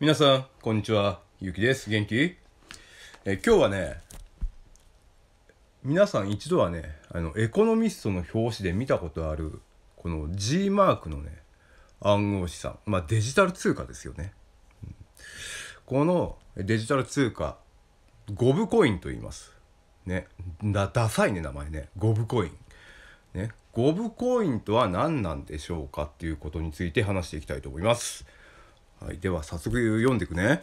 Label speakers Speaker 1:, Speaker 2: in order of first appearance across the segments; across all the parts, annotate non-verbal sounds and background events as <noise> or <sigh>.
Speaker 1: 皆さんこんにちは。ゆうきです。元気？え今日はね皆さん一度はねあのエコノミストの表紙で見たことあるこの G マークのね暗号資産まあデジタル通貨ですよね、このデジタル通貨ゴブコインと言います。ね。だダサいね名前ね。ゴブコイン。ね。ゴブコインとは何なんでしょうかっていうことについて話していきたいと思います。はい、では早速読んでいくね。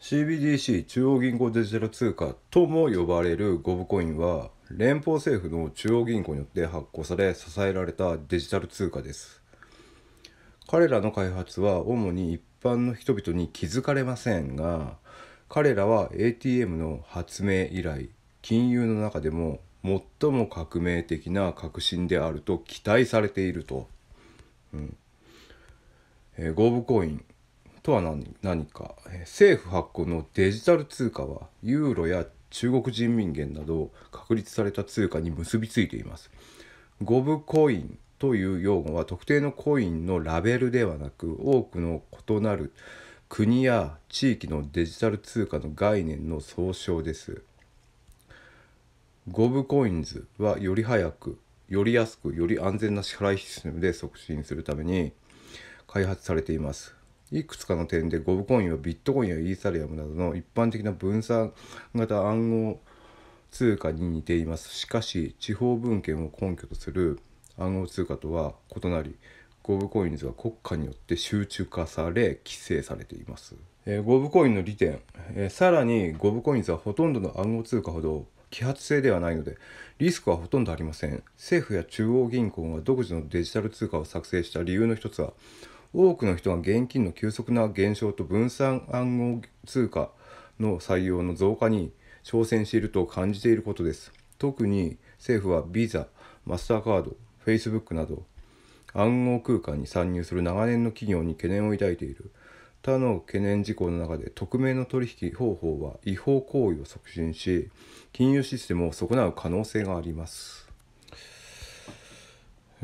Speaker 1: CBDC 中央銀行デジタル通貨とも呼ばれるゴブコインは連邦政府の中央銀行によって発行され支えられたデジタル通貨です。彼らの開発は主に一般の人々に気づかれませんが彼らは ATM の発明以来金融の中でも最も革命的な革新であると期待されていると、うん。えゴブコイン。とは何何か、え政府発行のデジタル通貨はユーロや中国人民元など確立された通貨に結びついています。ゴブコインという用語は特定のコインのラベルではなく多くの異なる国や地域のデジタル通貨の概念の総称です。ゴブコインズはより早くより安くより安全な支払いシステムで促進するために開発されています。いくつかの点でゴブコインはビットコインやイーサリアムなどの一般的な分散型暗号通貨に似ています。しかし地方文献を根拠とする暗号通貨とは異なりゴブコインズは国家によって集中化され規制されています、えーゴブコインの利点、えーさらにゴブコインズはほとんどの暗号通貨ほど揮発性ではないのでリスクはほとんどありません。政府や中央銀行が独自のデジタル通貨を作成した理由の一つは多くの人が現金の急速な減少と分散暗号通貨の採用の増加に挑戦していると感じていることです。特に政府はビザマスターカード Facebook など暗号空間に参入する長年の企業に懸念を抱いている。他の懸念事項の中で匿名の取引方法は違法行為を促進し金融システムを損なう可能性があります。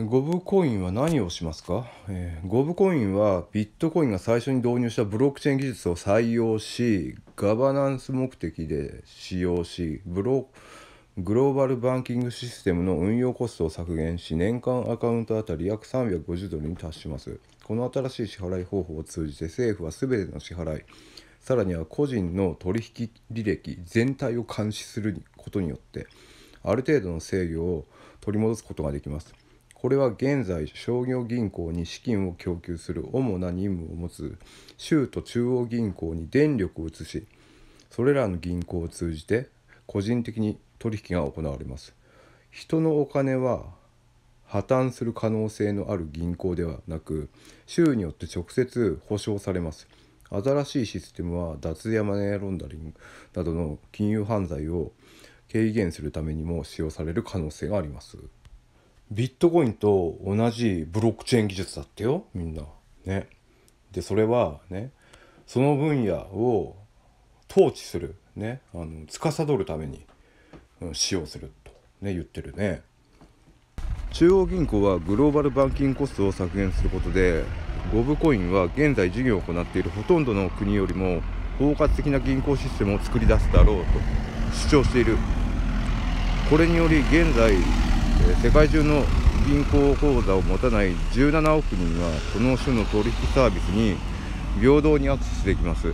Speaker 1: ゴブコインは何をしますか、えーゴブコインはビットコインが最初に導入したブロックチェーン技術を採用しガバナンス目的で使用しブログローバルバンキングシステムの運用コストを削減し年間アカウントあたり約350ドルに達します。この新しい支払い方法を通じて政府は全ての支払いさらには個人の取引履歴全体を監視することによってある程度の制御を取り戻すことができます。これは現在商業銀行に資金を供給する主な任務を持つ州と中央銀行に電力を移しそれらの銀行を通じて個人的に取引が行われます。人のお金は破綻する可能性のある銀行ではなく州によって直接保証されます。新しいシステムは脱やマネーロンダリングなどの金融犯罪を軽減するためにも使用される可能性があります。ビットコインと同じブロックチェーン技術だってよみんな。ね。でそれはねその分野を統治する。ね。あの司るために、うん使用すると。ね言ってるね。中央銀行はグローバルバンキングコストを削減することでゴブコインは現在事業を行っているほとんどの国よりも包括的な銀行システムを作り出すだろうと主張している。これにより現在、世界中の銀行口座を持たない17億人がこの種の取引サービスに平等にアクセスできます。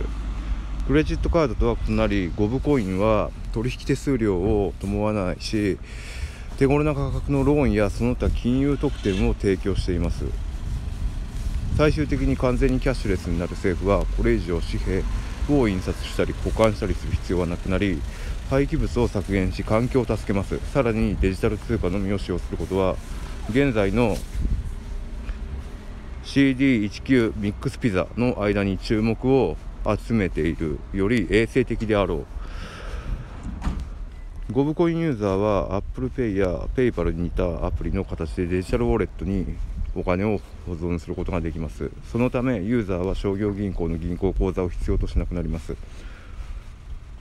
Speaker 1: クレジットカードとは異なりゴブコインは取引手数料を伴わないし手頃な価格のローンやその他金融特典を提供しています。最終的に完全にキャッシュレスになる政府はこれ以上紙幣を印刷したり保管したりする必要はなくなり廃棄物を削減し環境を助けます。さらにデジタル通貨のみを使用することは現在の CD19 ミックスピザの間に注目を集めているより衛生的であろう。ゴブコインユーザーは ApplePay や PayPal に似たアプリの形でデジタルウォレットにお金を保存することができます。そのためユーザーは商業銀行の銀行口座を必要としなくなります。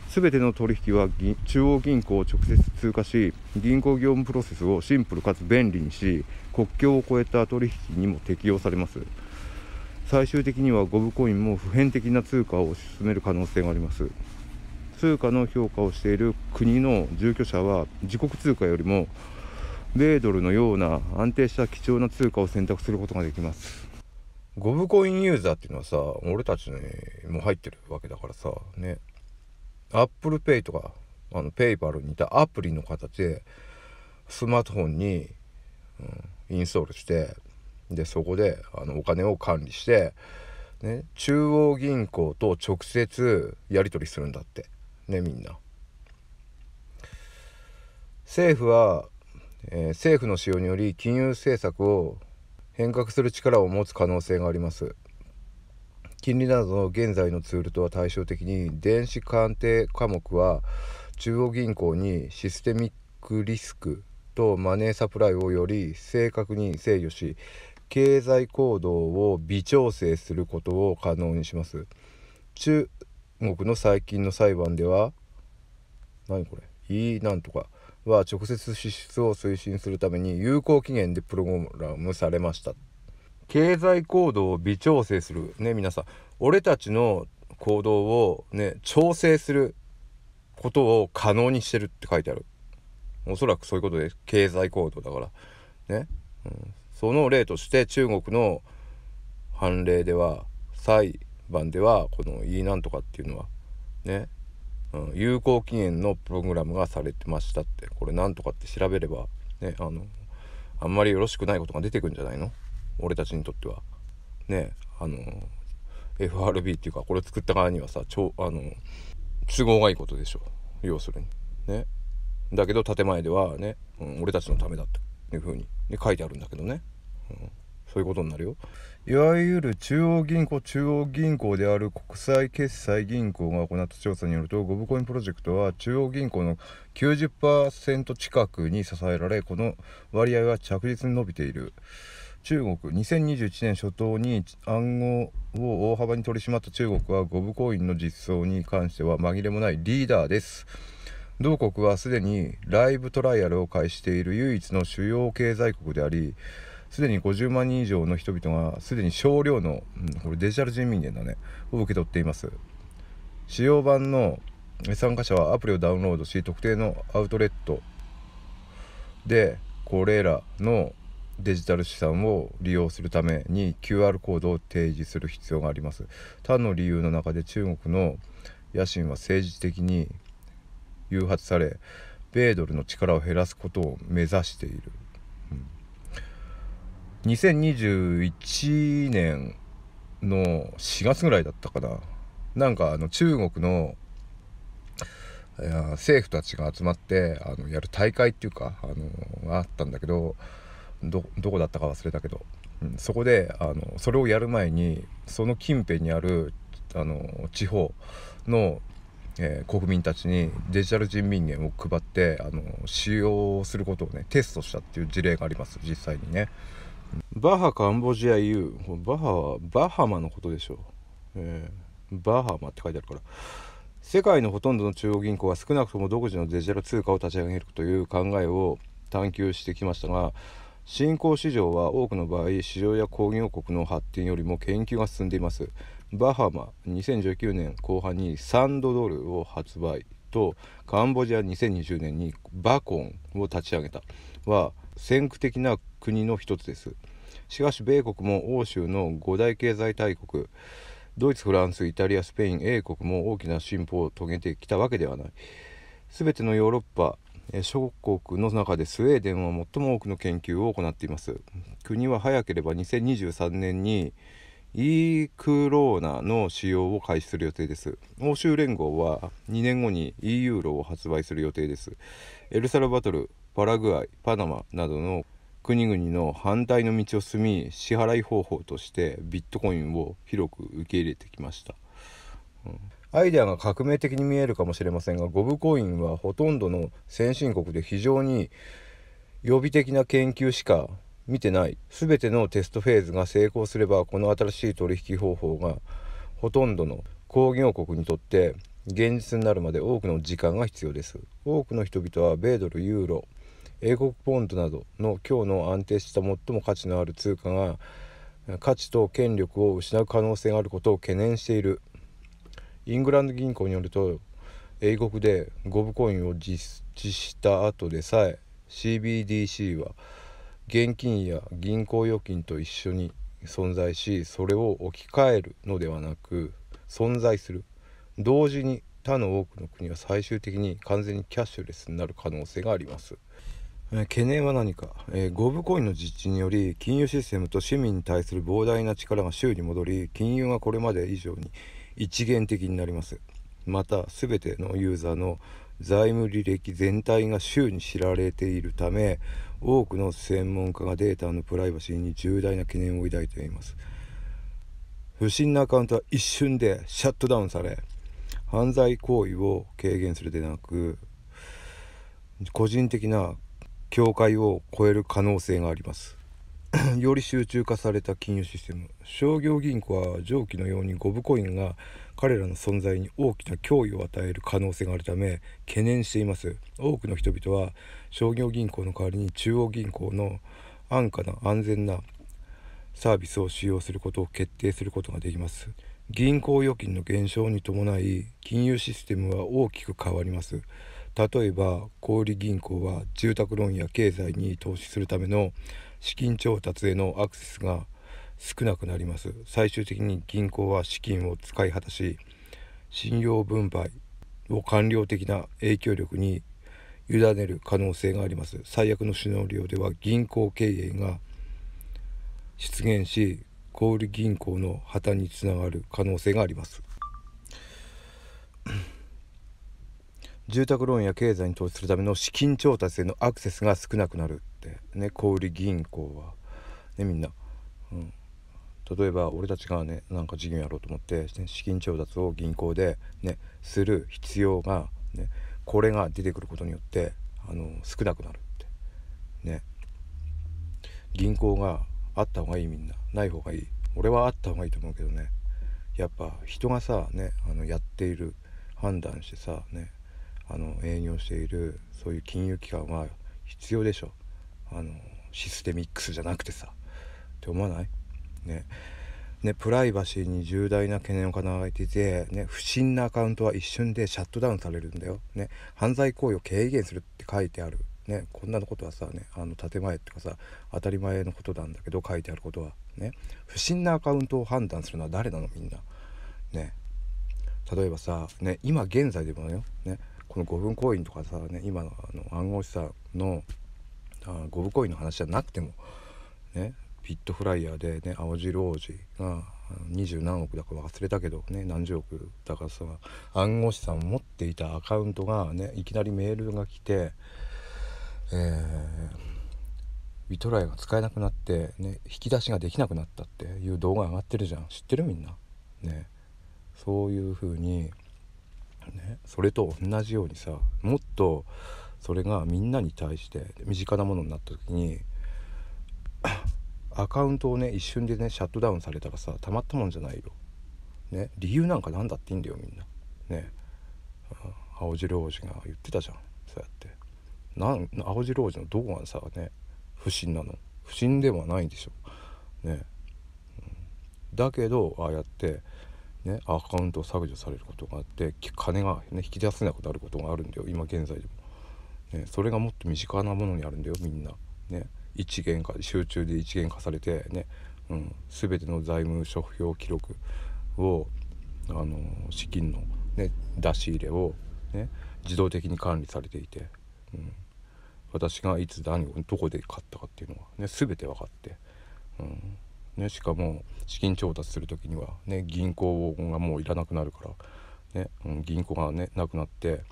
Speaker 1: すべての取引は中央銀行を直接通過し銀行業務プロセスをシンプルかつ便利にし国境を越えた取引にも適用されます。最終的にはゴブコインも普遍的な通貨を進める可能性があります。通貨の評価をしている国の住居者は自国通貨よりも米ドルのような安定した貴重な通貨を選択することができます。 Govcoin ユーザーっていうのはさ俺たちにも入ってるわけだからさね。 Apple Pay とかあの PayPal に似たアプリの形でスマートフォンに、うん、インストールしてでそこであのお金を管理して、ね、中央銀行と直接やり取りするんだってねみんな。政府は、えー、政府の使用により金融政策を変革する力を持つ可能性があります。金利などの現在のツールとは対照的に電子鑑定科目は中央銀行にシステミックリスクとマネーサプライをより正確に制御し経済行動を微調整することを可能にします中国の最近の裁判では何これ E なんとかは直接支出を推進するために有効期限でプログラムされました経済行動を微調整する。ね皆さん。俺たちの行動をね調整することを可能にしてるって書いてある。おそらくそういうことで経済行動だから。ね、うん、その例として中国の判例では裁判ではこの E なんとかっていうのはね、うん、有効期限のプログラムがされてましたって。これなんとかって調べればねあのあんまりよろしくないことが出てくるんじゃないの？俺たちにとっては。ねあの FRB っていうかこれを作った側にはさ超あの都合がいいことでしょ。要するに。ね。だけど建前ではね、うん、俺たちのためだっていうふうに。に書いてあるんだけどね、うん、そういうことになるよ。いわゆる中央銀行中央銀行である国際決済銀行が行った調査によるとゴブコインプロジェクトは中央銀行の90%近くに支えられこの割合は着実に伸びている。中国。2021年初頭に暗号を大幅に取り締まった中国はゴブコインの実装に関しては紛れもないリーダーです。同国はすでにライブトライアルを開始している唯一の主要経済国でありすでに50万人以上の人々がすでに少量の、うん、これデジタル人民元だねを受け取っています。使用版の参加者はアプリをダウンロードし特定のアウトレットでこれらのデジタル資産を利用するために QR コードを提示する必要があります。他の理由の中で中国の野心は政治的に誘発され米ドルの力を減らすことを目指している、うん、2021年の4月ぐらいだったかな。なんかあの中国の政府たちが集まってあのやる大会っていうかあのがあったんだけどどこだったか忘れたけど、うん、そこであのそれをやる前にその近辺にあるあの地方のえー、国民たちにデジタル人民元を配ってあの使用することをねテストしたっていう事例があります実際にね。バハカンボジア EU バハはバハマのことでしょう、えー、バハマって書いてあるから。世界のほとんどの中央銀行は少なくとも独自のデジタル通貨を立ち上げるという考えを探求してきましたが新興市場は多くの場合市場や工業国の発展よりも研究が進んでいます。バハマ2019年後半に3ドドルを発売とカンボジア2020年にバコンを立ち上げた。は先駆的な国の一つです。しかし米国も欧州の5大経済大国ドイツフランスイタリアスペイン英国も大きな進歩を遂げてきたわけではない。全てのヨーロッパ諸国の中でスウェーデンは最も多くの研究を行っています。国は早ければ2023年に e クローナの使用を開始する予定です。欧州連合は2年後に e ユーロを発売する予定です。エルサルバトルパラグアイパナマなどの国々の反対の道を進み支払い方法としてビットコインを広く受け入れてきました、うん、アイデアが革命的に見えるかもしれませんがゴブコインはほとんどの先進国で非常に予備的な研究しか見てない。全てのテストフェーズが成功すればこの新しい取引方法がほとんどの工業国にとって現実になるまで多くの時間が必要です。多くの人々は米ドルユーロ英国ポンドなどの今日の安定した最も価値のある通貨が価値と権力を失う可能性があることを懸念している。イングランド銀行によると英国でゴブコインを実施した後でさえ CBDC は現金や銀行預金と一緒に存在しそれを置き換えるのではなく存在する同時に他の多くの国は最終的に完全にキャッシュレスになる可能性があります。え懸念は何か、えー、ゴブコインの実地により金融システムと市民に対する膨大な力が周に戻り金融がこれまで以上に一元的になります。また全てのユーザーの財務履歴全体が周に知られているため多くの専門家がデータのプライバシーに重大な懸念を抱いています。不審なアカウントは一瞬でシャットダウンされ犯罪行為を軽減するでなく個人的な境界を超える可能性があります。<clears throat> より集中化された金融システム。商業銀行は上記のようにゴブコインが彼らの存在に大きな脅威を与える可能性があるため懸念しています。多くの人々は商業銀行の代わりに中央銀行の安価な安全なサービスを使用することを決定することができます。銀行預金の減少に伴い金融システムは大きく変わります。例えば小売銀行は住宅ローンや経済に投資するための資金調達へのアクセスが少なくなります。最終的に銀行は資金を使い果たし信用分配を官僚的な影響力に委ねる可能性があります。最悪のシナリオでは銀行経営が出現し小売銀行の破綻につながる可能性があります。住宅ローンや経済に投資するための資金調達へのアクセスが少なくなるって。ね小売銀行は。ねみんな、うん、例えば俺たちがねなんか事業やろうと思って、ね、資金調達を銀行でねする必要がねこれが出てくることによってあの少なくなるって。ね。銀行があった方がいいみんな。ない方がいい。俺はあった方がいいと思うけどね。やっぱ人がさねあのやっている判断してさねあの営業しているそういう金融機関は必要でしょ。あのシステミックスじゃなくてさ。って思わない？ね。ねプライバシーに重大な懸念を考えていて、ね、不審なアカウントは一瞬でシャットダウンされるんだよ、ね、犯罪行為を軽減するって書いてある、ね、こんなのことはさ、ね、あの建前っていうかさ当たり前のことなんだけど書いてあることは、ね、不審なアカウントを判断するのは誰なの？みんな。ね。例えばさ、ね、今現在でもよ、ね、この5分コインとかさ、ね、今のあの暗号資産のあ5分コインの話じゃなくても、ね、ビットフライヤーでね青汁王子が二十何億だか忘れたけどね何十億だからさ暗号資産を持っていたアカウントがねいきなりメールが来て、えー、ビトライが使えなくなって、ね、引き出しができなくなったっていう動画上がってるじゃん知ってるみんな？ねそういう風にね、それと同じようにさもっとそれがみんなに対して身近なものになった時に <coughs> アカウントをね一瞬でねシャットダウンされたらさたまったもんじゃないよ。ね理由なんか何だっていいんだよみんな。ね青白王子が言ってたじゃんそうやって。なん青白王子のどこがさね不審なの？不審ではないんでしょ。ね、うん、だけどああやってね、アカウントを削除されることがあって金が、ね、引き出せなくなることがあるんだよ。今現在でも、ね、それがもっと身近なものにあるんだよみんな、ね、一元化集中で一元化されてね、うん、全ての財務諸表記録をあの資金の、ね、出し入れを、ね、自動的に管理されていて、うん、私がいつ何をどこで買ったかっていうのは、ね、全て分かって、うん、ね、しかも資金調達する時には、ね、銀行がもういらなくなるから、ねうん、銀行が、ね、なくなって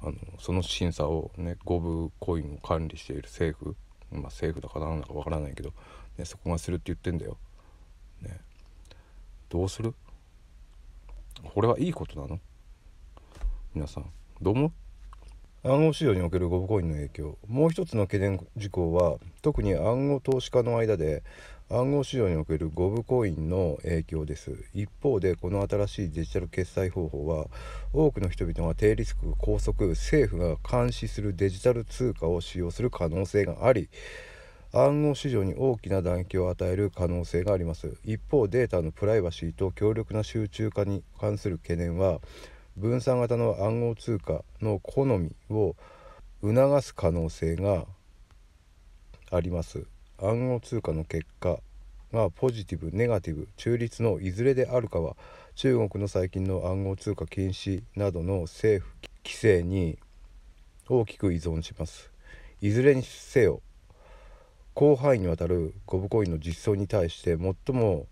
Speaker 1: あのその審査を、ね、ゴブコインを管理している政府、まあ、政府だか何だかわからないけど、ね、そこがするって言ってんだよ。ね、どうする？これはいいことなの？皆さん。どう思う？暗号市場におけるゴブコインの影響もう一つの懸念事項は特に暗号投資家の間で暗号市場におけるゴブコインの影響です。一方でこの新しいデジタル決済方法は多くの人々が低リスク高速政府が監視するデジタル通貨を使用する可能性があり暗号市場に大きな打撃を与える可能性があります。一方データのプライバシーと強力な集中化に関する懸念は分散型の暗号通貨の好みを促す可能性があります。暗号通貨の結果がポジティブネガティブ中立のいずれであるかは中国の最近の暗号通貨禁止などの政府規制に大きく依存します。いずれにせよ広範囲にわたるゴブコインの実装に対して最も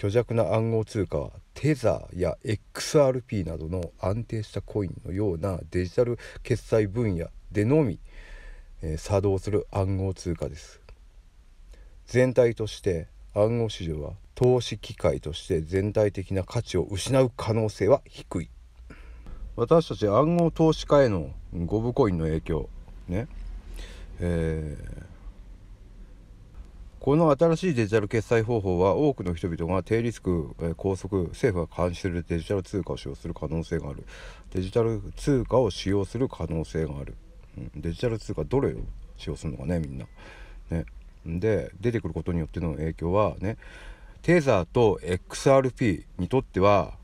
Speaker 1: 虚弱な暗号通貨はテザーや XRP などの安定したコインのようなデジタル決済分野でのみ、えー、作動する暗号通貨です。全体として暗号市場は投資機会として全体的な価値を失う可能性は低い。私たち暗号投資家へのゴブコインの影響ね。えー、この新しいデジタル決済方法は多くの人々が低リスク、え、高速政府が監視するデジタル通貨を使用する可能性がある。デジタル通貨を使用する可能性がある、うん、デジタル通貨どれを使用するのかねみんな。ね。で出てくることによっての影響はねテーザーと XRP にとっては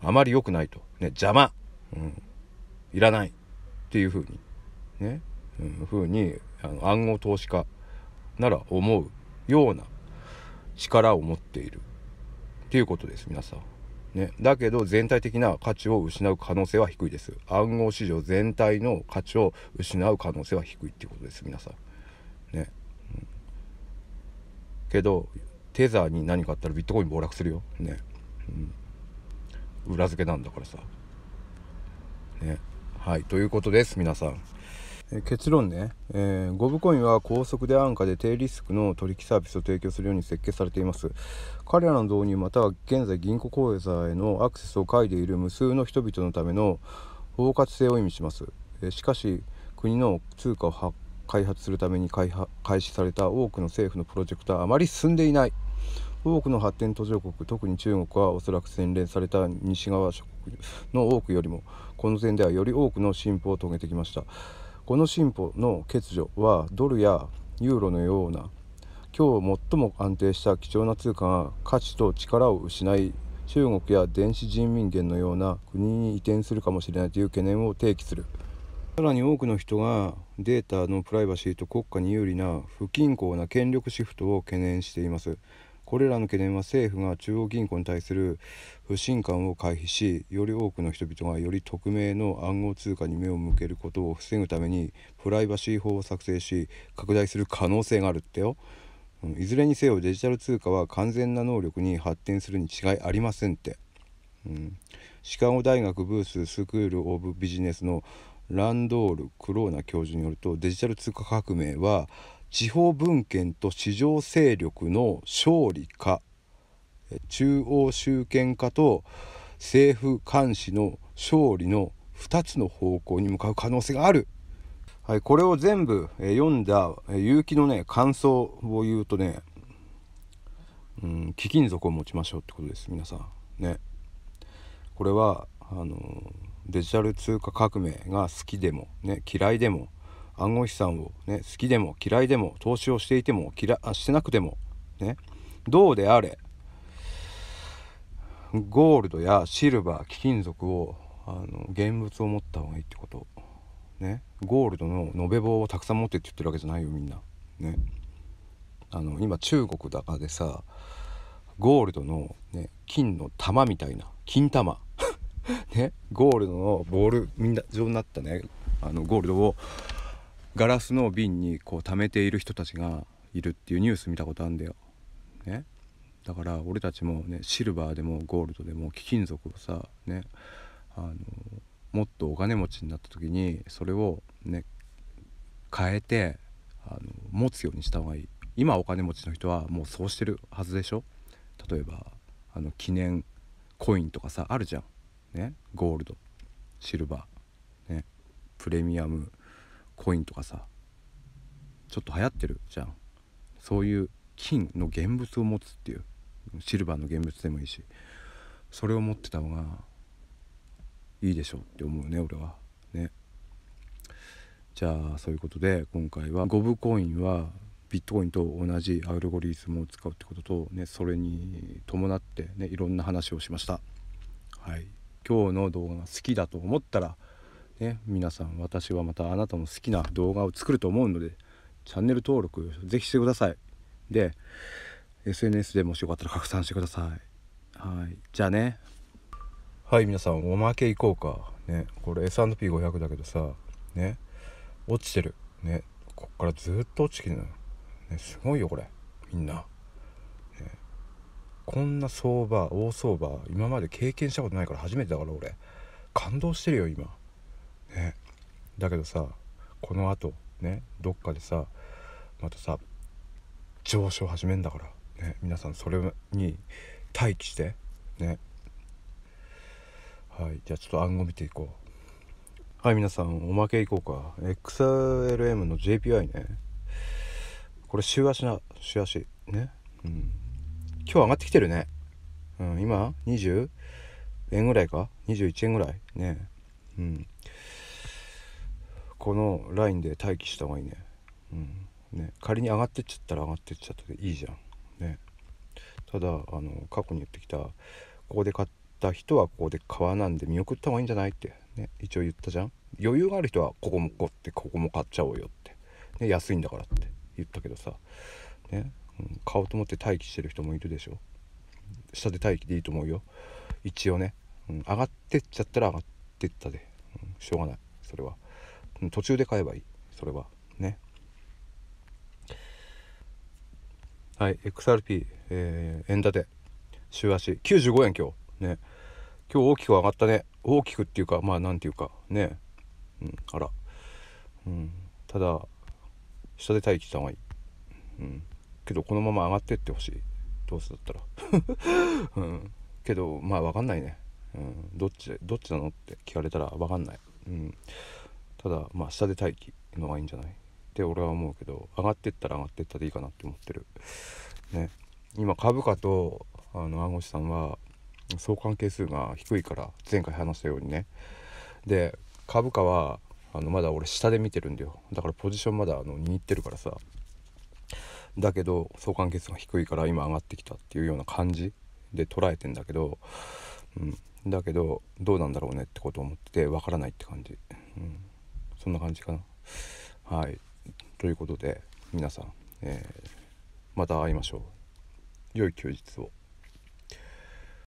Speaker 1: あまり良くないと、ね、邪魔、うん、いらない。っていうふうに。ね、うん、ふうにあの暗号投資家なら思う。ような力を持っている。っていうことです皆さん。ね、だけど全体的な価値を失う可能性は低いです。暗号市場全体の価値を失う可能性は低いっていうことです皆さん。ね。けどテザーに何かあったらビットコイン暴落するよ。ね、うん、裏付けなんだからさ。ね。はい。ということです皆さん。結論ね、えー、ゴブコインは高速で安価で低リスクの取引サービスを提供するように設計されています。彼らの導入または現在銀行口座へのアクセスを書いている無数の人々のための包括性を意味します、えしかし国の通貨を開発するために開始された多くの政府のプロジェクトはあまり進んでいない。多くの発展途上国特に中国はおそらく洗練された西側諸国の多くよりもこの点ではより多くの進歩を遂げてきました。この進歩の欠如はドルやユーロのような今日最も安定した貴重な通貨が価値と力を失い中国や電子人民元のような国に移転するかもしれないという懸念を提起する。さらに多くの人がデータのプライバシーと国家に有利な不均衡な権力シフトを懸念しています。これらの懸念は政府が中央銀行に対する不信感を回避しより多くの人々がより匿名の暗号通貨に目を向けることを防ぐためにプライバシー法を作成し拡大する可能性があるってよ、うん、いずれにせよデジタル通貨は完全な能力に発展するに違いありませんって、うん、シカゴ大学ブーススクール・オブ・ビジネスのランドール・クローナ教授によるとデジタル通貨革命は地方分権と市場勢力の勝利か中央集権化と政府監視の勝利の2つの方向に向かう可能性がある、はい、これを全部読んだ結城のね感想を言うとね、うん、貴金属を持ちましょうってことです皆さん。ね。これはあのデジタル通貨革命が好きでも、ね、嫌いでも暗号資産を、ね、好きでも嫌いでも投資をしていても嫌してなくても、ね、どうであれゴールドやシルバー貴金属をあの現物を持った方がいいってこと。ね。ゴールドの延べ棒をたくさん持ってって言ってるわけじゃないよみんな。ね。あの今中国だかでさゴールドの、ね、金の玉みたいな。金玉。<laughs> ね、ゴールドのボールみんな状になったね。あのゴールドをガラスの瓶にこう貯めている人たちがいるっていうニュース見たことあるんだよ。ね、だから俺たちもねシルバーでもゴールドでも貴金属をさね。あのもっとお金持ちになった時にそれをね変えてあの持つようにした方がいい。今お金持ちの人はもうそうしてるはずでしょ。例えばあの記念コインとかさあるじゃん。ね。ゴールド。シルバー、ね、プレミアム。コインとかさちょっと流行ってるじゃん。そういう金の現物を持つっていう。シルバーの現物でもいいし。それを持ってた方がいいでしょうって思うね俺は。ね。じゃあそういうことで今回はゴブコインはビットコインと同じアルゴリズムを使うってことと、ね、それに伴って、ね、いろんな話をしました。はい、今日の動画が好きだと思ったら、ね、皆さん私はまたあなたの好きな動画を作ると思うのでチャンネル登録ぜひしてください。で SNS でもしよかったら拡散してください。はい、じゃあね。はい皆さんおまけいこうか。ねこれ S&P500 だけどさね落ちてる。ねこっからずっと落ちてきてるの。ね、すごいよこれみんな、ね、こんな相場大相場今まで経験したことないから初めてだから俺感動してるよ今ね。だけどさこのあとねどっかでさまたさ上昇始めんだからね皆さんそれに待機してね。はいじゃあちょっと暗号見ていこう。はい皆さんおまけいこうか。XLM の JPI ね。これ週足な週足。ね。うん。今日上がってきてるね。うん今20円ぐらいか？21円ぐらい。ね。うん。このラインで待機した方がいいね。うん。ね。仮に上がってっちゃったら上がってっちゃっていいじゃん。ね。ただあの過去に言ってきたここで買った人はここで買わなんで見送った方がいいんじゃないって。ね。一応言ったじゃん。余裕がある人はここもこってここも買っちゃおうよって、ね、安いんだからって言ったけどさ、ね。うん、買おうと思って待機してる人もいるでしょ。下で待機でいいと思うよ。一応ね、うん、上がってっちゃったら上がってったで、うん、しょうがない。それは、途中で買えばいい。それは。ね。はい XRP、えー、円建て。週足。95円今日。ね。今日大きく上がったね。大きくっていうかまあなんていうか。ね。うんあら。うん。ただ下で待機した方がいい。うん。けどこのまま上がってってほしい。どうせだったら。<laughs> うん。けどまあ分かんないね、うん、どっちどっちなのって聞かれたら分かんない、うん、ただまあ下で待機のがいいんじゃない？って俺は思うけど上がってったら上がってったでいいかなって思ってる。ね。今株価とあの暗号資産は相関係数が低いから前回話したようにね。で株価はあのまだ俺下で見てるんだよ。だからポジションまだあの握ってるからさ。だけど相関係数が低いから今上がってきたっていうような感じ？で捉えてんだけど、うん、だけどどうなんだろうねってことを思っててわからないって感じ、うん、そんな感じかな。はい。ということで皆さん、えー、また会いましょう。良い休日を。